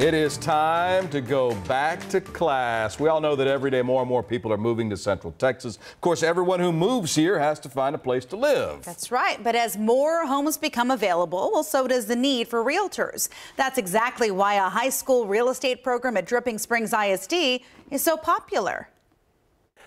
It is time to go back to class. We all know that every day more and more people are moving to Central Texas. Of course, everyone who moves here has to find a place to live. That's right. But as more homes become available, well, so does the need for realtors. That's exactly why a high school real estate program at Dripping Springs ISD is so popular.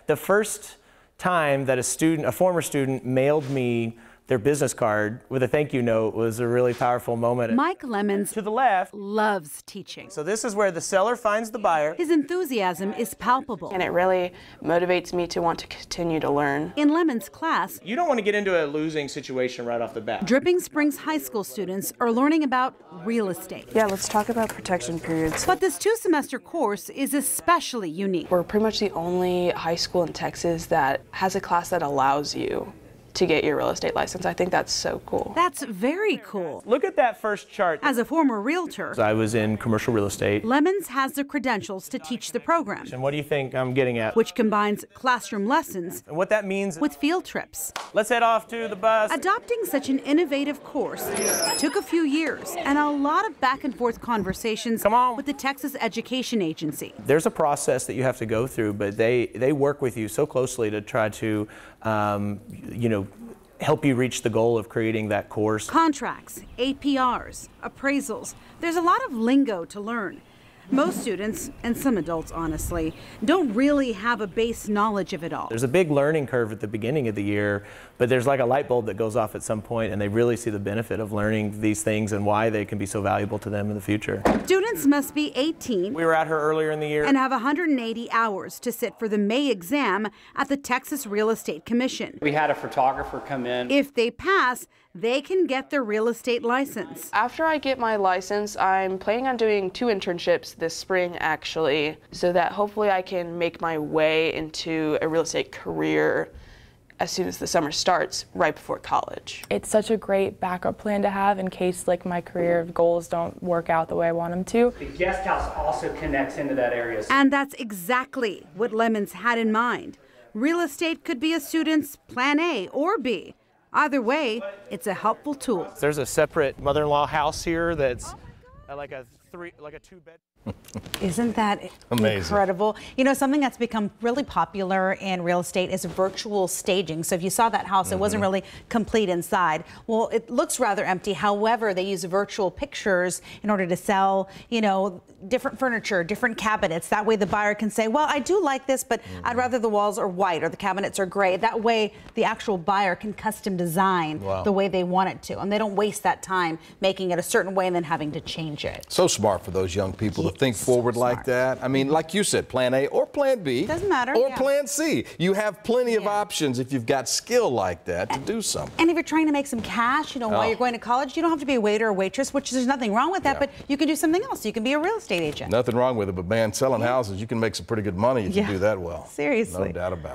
The first time that a student, a former student, mailed me their business card with a thank you note was a really powerful moment. Mike Lemons to the left loves teaching. So this is where the seller finds the buyer. His enthusiasm is palpable. And it really motivates me to want to continue to learn. In Lemons' class, you don't want to get into a losing situation right off the bat. Dripping Springs High School students are learning about real estate. Yeah, let's talk about protection periods. But this two semester course is especially unique. We're pretty much the only high school in Texas that has a class that allows you to get your real estate license. I think that's so cool. That's very cool. Look at that first chart. As a former realtor, I was in commercial real estate. Lemons has the credentials to teach the program. And what do you think I'm getting at? Which combines classroom lessons and what that means with field trips. Let's head off to the bus. Adopting such an innovative course took a few years and a lot of back and forth conversations Come on. with the Texas Education Agency. There's a process that you have to go through, but they, they work with you so closely to try to, um, you know, help you reach the goal of creating that course. Contracts, APRs, appraisals. There's a lot of lingo to learn. Most students, and some adults honestly, don't really have a base knowledge of it all. There's a big learning curve at the beginning of the year, but there's like a light bulb that goes off at some point and they really see the benefit of learning these things and why they can be so valuable to them in the future. Students must be 18. We were at her earlier in the year. And have 180 hours to sit for the May exam at the Texas Real Estate Commission. We had a photographer come in. If they pass, they can get their real estate license. After I get my license, I'm planning on doing two internships this spring actually, so that hopefully I can make my way into a real estate career as soon as the summer starts, right before college. It's such a great backup plan to have in case like my career goals don't work out the way I want them to. The guest house also connects into that area. And that's exactly what Lemons had in mind. Real estate could be a student's plan A or B. Either way, it's a helpful tool. There's a separate mother-in-law house here that's like a three, like a two-bed. Isn't that Amazing. incredible? You know, something that's become really popular in real estate is virtual staging. So if you saw that house, mm-hmm. it wasn't mm-hmm. really complete inside. Well, it looks rather empty. However, they use virtual pictures in order to sell, you know, different furniture, different cabinets. That way the buyer can say, well, I do like this, but mm-hmm. I'd rather the walls are white or the cabinets are gray. That way the actual buyer can custom design wow. the way they want it to. And they don't waste that time making it a certain way and then having to change it. So smart for those young people to think forward so like that. I mean, like you said, plan A or plan B. Doesn't matter. Or yeah. plan C. You have plenty yeah. of options if you've got skill like that to do something. And if you're trying to make some cash, you know, oh. while you're going to college, you don't have to be a waiter or waitress, which there's nothing wrong with that, yeah. but you can do something else. You can be a real estate agent. Nothing wrong with it, but man, selling houses, you can make some pretty good money if you do that well. Seriously. No doubt about it.